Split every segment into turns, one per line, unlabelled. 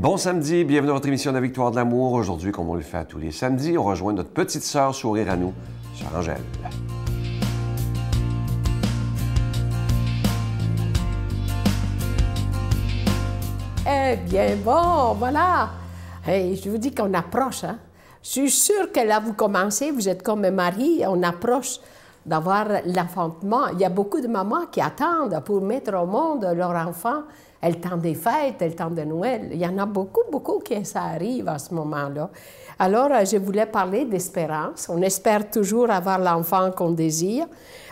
Bon samedi, bienvenue à votre émission de la Victoire de l'amour. Aujourd'hui, comme on le fait tous les samedis, on rejoint notre petite sœur sourire à nous, Sœur Angèle.
Eh bien, bon, voilà. Je vous dis qu'on approche. Hein? Je suis sûre que là, vous commencez, vous êtes comme Marie, on approche d'avoir l'enfantement. Il y a beaucoup de mamans qui attendent pour mettre au monde leur enfant. Le temps des fêtes, le temps de Noël. Il y en a beaucoup, beaucoup qui ça arrive à ce moment-là. Alors, je voulais parler d'espérance. On espère toujours avoir l'enfant qu'on désire.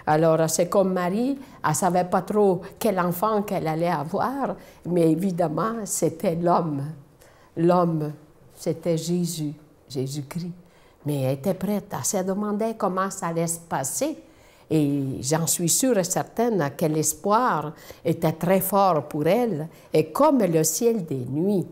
Alors, c'est comme Marie, elle ne savait pas trop quel enfant qu'elle allait avoir, mais évidemment, c'était l'homme. L'homme, c'était Jésus, Jésus-Christ. Mais elle était prête, elle se demandait comment ça allait se passer. Et j'en suis sûre et certaine que l'espoir était très fort pour elle, et comme le ciel des nuits.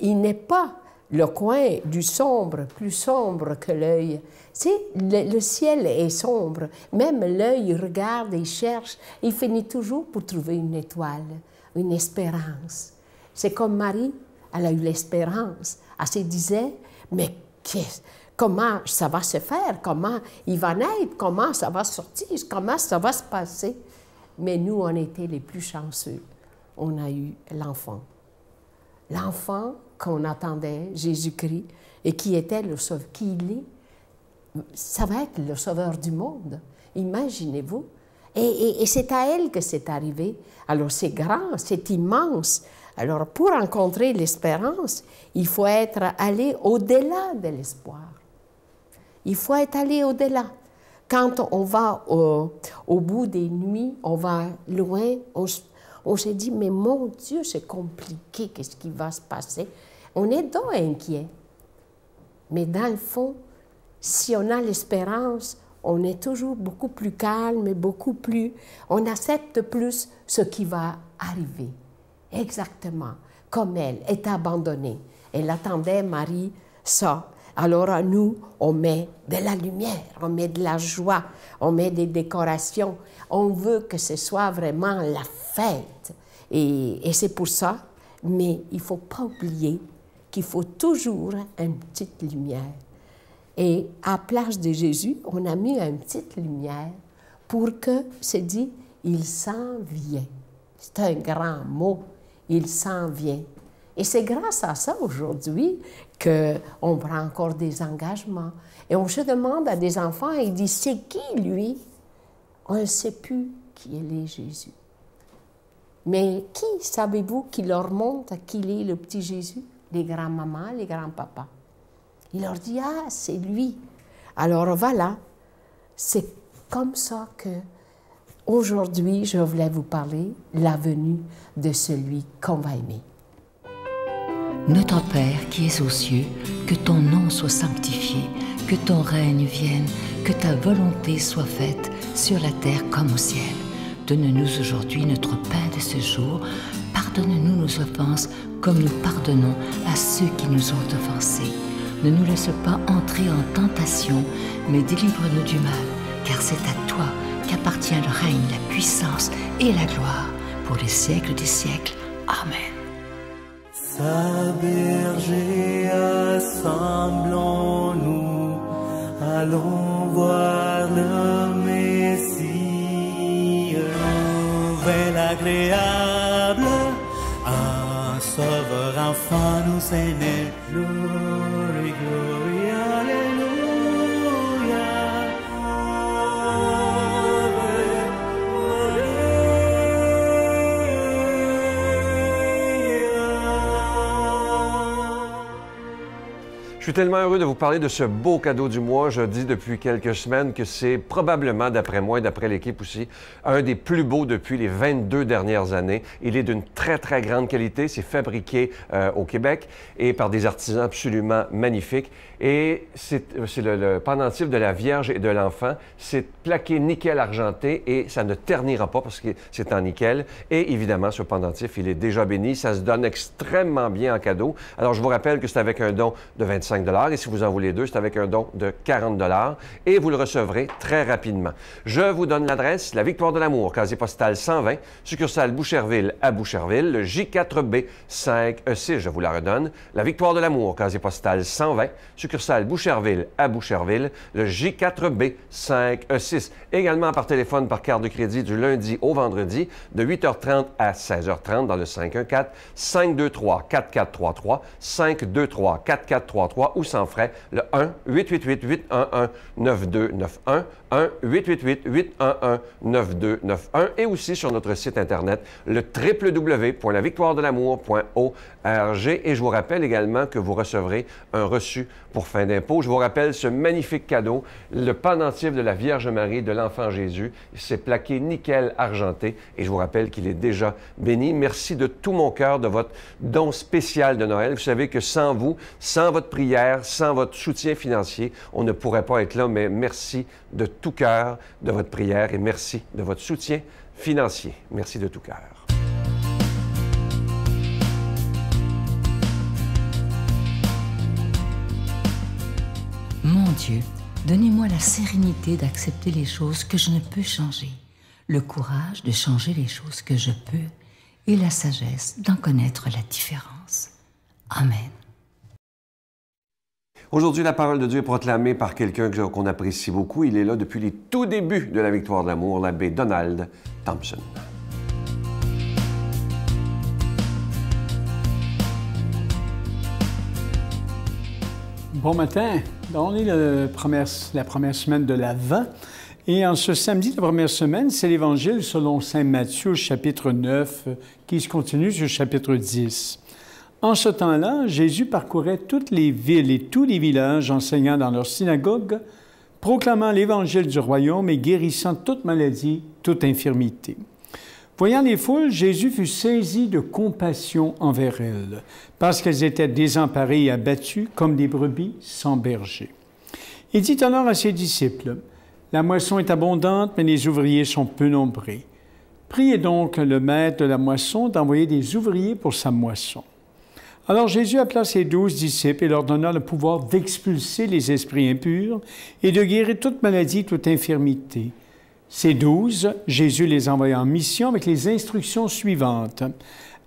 Il n'est pas le coin du sombre plus sombre que l'œil. Tu sais, le, ciel est sombre. Même l'œil regarde et cherche. Il finit toujours pour trouver une étoile, une espérance. C'est comme Marie, elle a eu l'espérance. Elle se disait, mais comment ça va se faire? Comment il va naître? Comment ça va sortir? Comment ça va se passer? Mais nous, on était les plus chanceux. On a eu l'enfant. L'enfant qu'on attendait, Jésus-Christ, et qui était le sauveur, qui il est, ça va être le sauveur du monde. Imaginez-vous. Et, et, et c'est à elle que c'est arrivé. Alors c'est grand, c'est immense. Alors pour rencontrer l'espérance, il faut être allé au-delà de l'espoir. Il faut être allé au-delà. Quand on va au, bout des nuits, on va loin, on, on se dit, mais mon Dieu, c'est compliqué, qu'est-ce qui va se passer? On est donc inquiet. Mais dans le fond, si on a l'espérance, on est toujours beaucoup plus calme et beaucoup plus... On accepte plus ce qui va arriver. Exactement. Comme elle est abandonnée. Elle attendait Marie ça. Alors à nous, on met de la lumière, on met de la joie, on met des décorations. On veut que ce soit vraiment la fête. Et, c'est pour ça. Mais il ne faut pas oublier qu'il faut toujours une petite lumière. Et à place de Jésus, on a mis une petite lumière pour que, c'est dit, il s'en vient. C'est un grand mot, il s'en vient. Et c'est grâce à ça aujourd'hui qu'on prend encore des engagements. Et on se demande à des enfants, ils disent, c'est qui lui? On ne sait plus qui est Jésus. Mais qui savez-vous qui leur montre qu'il est le petit Jésus? Les grands-mamans, les grands-papas. Il leur dit, ah, c'est lui. Alors voilà, c'est comme ça que aujourd'hui, je voulais vous parler la venue de celui qu'on va aimer.
Notre Père qui es aux cieux, que ton nom soit sanctifié, que ton règne vienne, que ta volonté soit faite sur la terre comme au ciel. Donne-nous aujourd'hui notre pain de ce jour. Pardonne-nous nos offenses comme nous pardonnons à ceux qui nous ont offensés. Ne nous laisse pas entrer en tentation, mais délivre-nous du mal, car c'est à toi qu'appartient le règne, la puissance et la gloire pour les siècles des siècles. Amen.
Sa berger, assemblons-nous, allons voir le Messie, nouvelle agréable, un sauveur enfant nous est
Je suis tellement heureux de vous parler de ce beau cadeau du mois. Je dis depuis quelques semaines que c'est probablement, d'après moi et d'après l'équipe aussi, un des plus beaux depuis les 22 dernières années. Il est d'une très, très grande qualité. C'est fabriqué euh, au Québec et par des artisans absolument magnifiques. Et c'est le, le, pendentif de la Vierge et de l'enfant. C'est plaqué nickel argenté et ça ne ternira pas parce que c'est en nickel. Et évidemment, ce pendentif, il est déjà béni. Ça se donne extrêmement bien en cadeau. Alors, je vous rappelle que c'est avec un don de 25 et si vous en voulez deux, c'est avec un don de 40 et vous le recevrez très rapidement. Je vous donne l'adresse, la Victoire de l'Amour, casier postal 120, succursale Boucherville à Boucherville, le J4B 5E6, je vous la redonne, la Victoire de l'Amour, casier postal 120, succursale Boucherville à Boucherville, le J4B 5E6. Également par téléphone par carte de crédit du lundi au vendredi de 8h30 à 16h30 dans le 514 523 4433 523 4433 ou sans frais le 1 888 811 9291 1 888 811 9291 et aussi sur notre site internet le www.lavictoiredelamour.org et je vous rappelle également que vous recevrez un reçu pour fin d'impôt. Je vous rappelle ce magnifique cadeau, le pendentif de la Vierge Marie de l'Enfant Jésus. C'est plaqué nickel argenté et je vous rappelle qu'il est déjà béni. Merci de tout mon cœur de votre don spécial de Noël. Vous savez que sans vous, sans votre prière, sans votre soutien financier, on ne pourrait pas être là, mais merci de tout cœur de votre prière et merci de votre soutien financier. Merci de tout cœur.
Mon Dieu, donnez-moi la sérénité d'accepter les choses que je ne peux changer, le courage de changer les choses que je peux et la sagesse d'en connaître la différence. Amen.
Aujourd'hui, la parole de Dieu est proclamée par quelqu'un qu'on apprécie beaucoup. Il est là depuis les tout débuts de la victoire de l'amour, l'abbé Donald Thompson.
Bon matin. On est la première, semaine de l'Avent. Et en ce samedi de la première semaine, c'est l'Évangile selon Saint Matthieu, chapitre 9, qui se continue sur chapitre 10. En ce temps-là, Jésus parcourait toutes les villes et tous les villages, enseignant dans leurs synagogues, proclamant l'évangile du royaume et guérissant toute maladie, toute infirmité. Voyant les foules, Jésus fut saisi de compassion envers elles, parce qu'elles étaient désemparées et abattues comme des brebis sans berger. Il dit alors à ses disciples, La moisson est abondante, mais les ouvriers sont peu nombreux. Priez donc le maître de la moisson d'envoyer des ouvriers pour sa moisson. Alors Jésus appela ses douze disciples et leur donna le pouvoir d'expulser les esprits impurs et de guérir toute maladie, toute infirmité. Ces douze, Jésus les envoya en mission avec les instructions suivantes.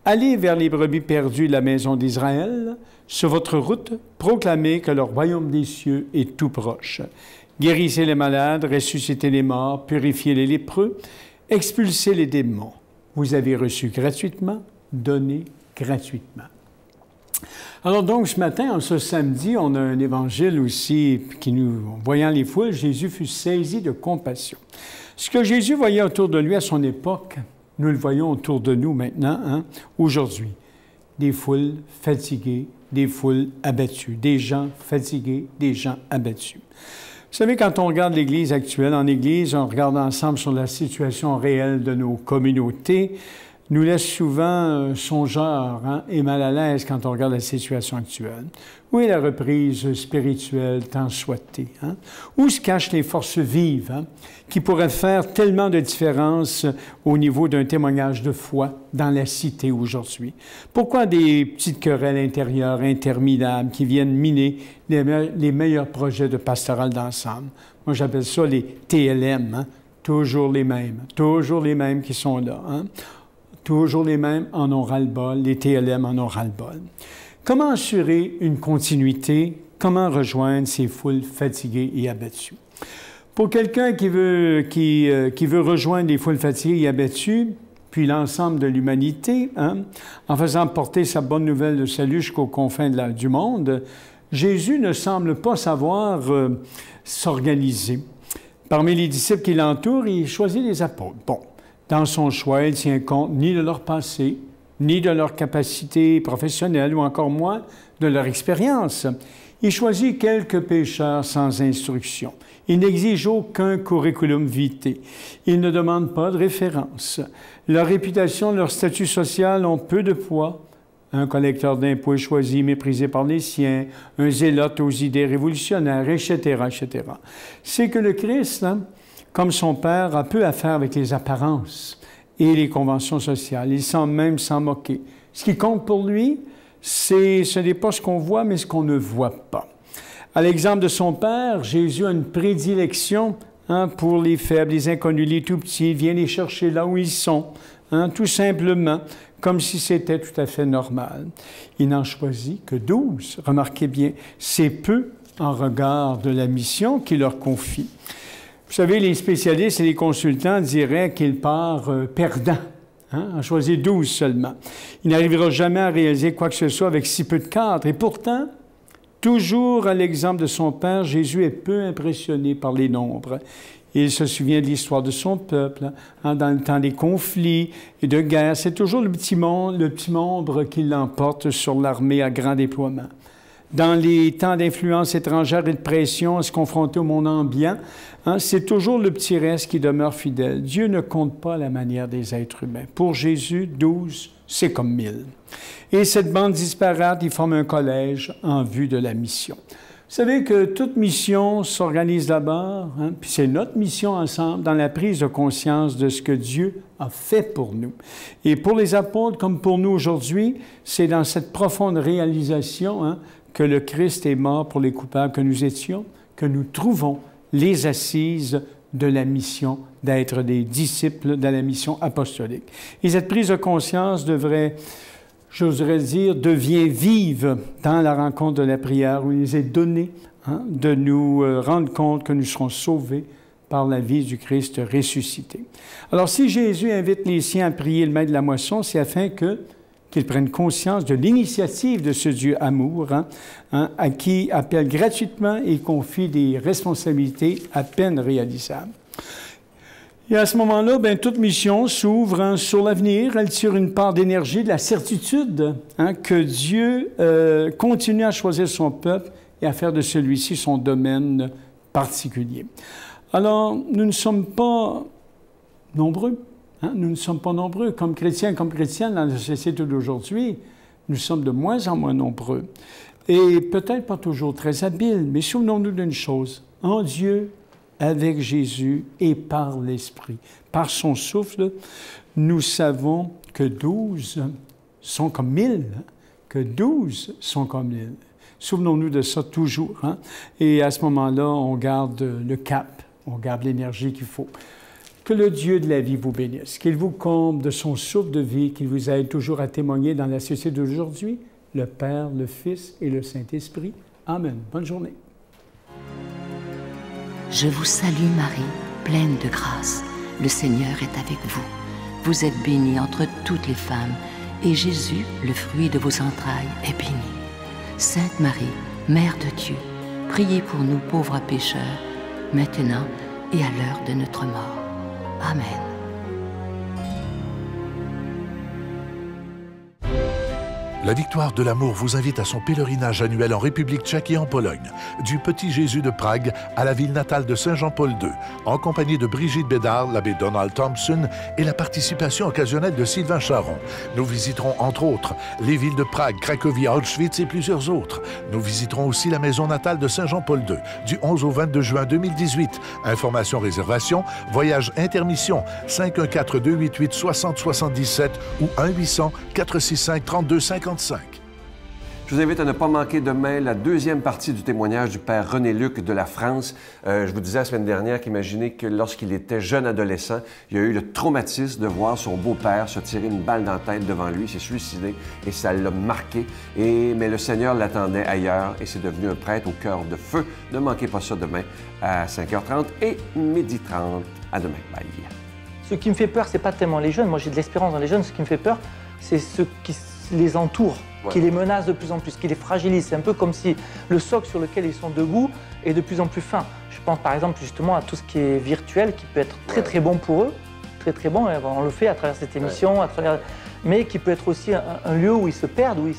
Allez vers les brebis perdues de la maison d'Israël. Sur votre route, proclamez que le royaume des cieux est tout proche. Guérissez les malades, ressuscitez les morts, purifiez les lépreux, expulsez les démons. Vous avez reçu gratuitement, donnez gratuitement. Alors donc, ce matin, en ce samedi, on a un évangile aussi qui nous, voyant les foules, Jésus fut saisi de compassion. Ce que Jésus voyait autour de lui à son époque, nous le voyons autour de nous maintenant, hein, aujourd'hui. Des foules fatiguées, des foules abattues, des gens fatigués, des gens abattus. Vous savez, quand on regarde l'Église actuelle, en Église, on regarde ensemble sur la situation réelle de nos communautés, nous laisse souvent euh, songeurs hein, et mal à l'aise quand on regarde la situation actuelle. Où est la reprise spirituelle tant souhaitée? Hein? Où se cachent les forces vives hein, qui pourraient faire tellement de différence au niveau d'un témoignage de foi dans la cité aujourd'hui? Pourquoi des petites querelles intérieures interminables qui viennent miner les, les meilleurs projets de pastoral d'ensemble? Moi, j'appelle ça les TLM, toujours les mêmes, toujours les mêmes qui sont là. Toujours les mêmes en ont ras-le-bol, les TLM en ont ras-le-bol. Comment assurer une continuité? Comment rejoindre ces foules fatiguées et abattues? Pour quelqu'un qui veut, qui, euh, qui veut rejoindre les foules fatiguées et abattues, puis l'ensemble de l'humanité, hein, en faisant porter sa bonne nouvelle de salut jusqu'aux confins du monde, Jésus ne semble pas savoir euh, s'organiser. Parmi les disciples qui l'entourent, il choisit les apôtres. Bon, dans son choix, il tient compte ni de leur passé, ni de leur capacité professionnelle, ou encore moins de leur expérience. Il choisit quelques pécheurs sans instruction. Il n'exige aucun curriculum vitae. Il ne demande pas de référence. Leur réputation, leur statut social ont peu de poids. un collecteur d'impôts choisi, méprisé par les siens, un zélote aux idées révolutionnaires, etc., etc. C'est que le Christ, hein, comme son Père, a peu à faire avec les apparences et les conventions sociales. Il semble même s'en moquer. Ce qui compte pour lui, c'est, ce n'est pas ce qu'on voit, mais ce qu'on ne voit pas. À l'exemple de son Père, Jésus a une prédilection hein, pour les faibles, les inconnus, les tout petits. Il vient les chercher là où ils sont, hein, tout simplement, comme si c'était tout à fait normal. Il n'en choisit que douze. Remarquez bien, c'est peu en regard de la mission qu'il leur confie. Vous savez, les spécialistes et les consultants diraient qu'il part euh, perdant. Hein, en choisir douze seulement. Il n'arrivera jamais à réaliser quoi que ce soit avec si peu de cadres. Et pourtant, toujours à l'exemple de son Père, Jésus est peu impressionné par les nombres. Il se souvient de l'histoire de son peuple, hein, dans le temps des conflits et de guerres. C'est toujours le petit, monde, le petit membre qui l'emporte sur l'armée à grand déploiement dans les temps d'influence étrangère et de pression, à se confronter au monde ambiant, hein, c'est toujours le petit reste qui demeure fidèle. Dieu ne compte pas la manière des êtres humains. Pour Jésus, douze, c'est comme mille. Et cette bande disparate, ils forment un collège en vue de la mission. Vous savez que toute mission s'organise d'abord, hein, puis c'est notre mission ensemble dans la prise de conscience de ce que Dieu a fait pour nous. Et pour les apôtres, comme pour nous aujourd'hui, c'est dans cette profonde réalisation hein, que le Christ est mort pour les coupables que nous étions, que nous trouvons les assises de la mission d'être des disciples de la mission apostolique. Et cette prise de conscience devrait, j'oserais dire, devient vive dans la rencontre de la prière où il nous est donné hein, de nous euh, rendre compte que nous serons sauvés par la vie du Christ ressuscité. Alors si Jésus invite les siens à prier le maître de la moisson, c'est afin que qu'ils prennent conscience de l'initiative de ce Dieu amour, hein, hein, à qui appelle gratuitement et confie des responsabilités à peine réalisables. Et à ce moment-là, ben, toute mission s'ouvre hein, sur l'avenir. Elle tire une part d'énergie, de la certitude que Dieu euh, continue à choisir son peuple et à faire de celui-ci son domaine particulier. Alors, nous ne sommes pas nombreux Hein? Nous ne sommes pas nombreux. Comme chrétiens, comme chrétiennes, dans la société d'aujourd'hui, nous sommes de moins en moins nombreux. Et peut-être pas toujours très habiles, mais souvenons-nous d'une chose. En Dieu, avec Jésus et par l'Esprit, par son souffle, nous savons que douze sont comme mille, que douze sont comme mille. Souvenons-nous de ça toujours. Hein? Et à ce moment-là, on garde le cap, on garde l'énergie qu'il faut. Que le Dieu de la vie vous bénisse, qu'il vous comble de son souffle de vie, qu'il vous aide toujours à témoigner dans la société d'aujourd'hui, le Père, le Fils et le Saint-Esprit. Amen. Bonne journée.
Je vous salue Marie, pleine de grâce. Le Seigneur est avec vous. Vous êtes bénie entre toutes les femmes, et Jésus, le fruit de vos entrailles, est béni. Sainte Marie, Mère de Dieu, priez pour nous pauvres pécheurs, maintenant et à l'heure de notre mort. Amen.
La Victoire de l'Amour vous invite à son pèlerinage annuel en République tchèque et en Pologne, du Petit Jésus de Prague à la ville natale de Saint-Jean-Paul II, en compagnie de Brigitte Bédard, l'abbé Donald Thompson et la participation occasionnelle de Sylvain Charon. Nous visiterons entre autres les villes de Prague, Cracovie, Auschwitz et plusieurs autres. Nous visiterons aussi la maison natale de Saint-Jean-Paul II, du 11 au 22 juin 2018. Information réservation, voyage intermission 514-288-6077 ou 1-800-465-3250.
Je vous invite à ne pas manquer demain la deuxième partie du témoignage du père René Luc de la France. Euh, je vous disais la semaine dernière qu'imaginez que lorsqu'il était jeune adolescent, il a eu le traumatisme de voir son beau-père se tirer une balle dans la tête devant lui, s'est suicidé et ça l'a marqué. Et, mais le Seigneur l'attendait ailleurs et c'est devenu un prêtre au cœur de feu. Ne manquez pas ça demain à 5h30 et midi 30. À demain. Bye.
Ce qui me fait peur, c'est pas tellement les jeunes. Moi, j'ai de l'espérance dans les jeunes. Ce qui me fait peur, c'est ceux qui les entourent, qui les menacent de plus en plus, qui les fragilisent. C'est un peu comme si le socle sur lequel ils sont debout est de plus en plus fin. Je pense par exemple justement à tout ce qui est virtuel, qui peut être très très bon pour eux, très très bon, on le fait à travers cette émission, à travers... mais qui peut être aussi un, lieu où ils se perdent, où ils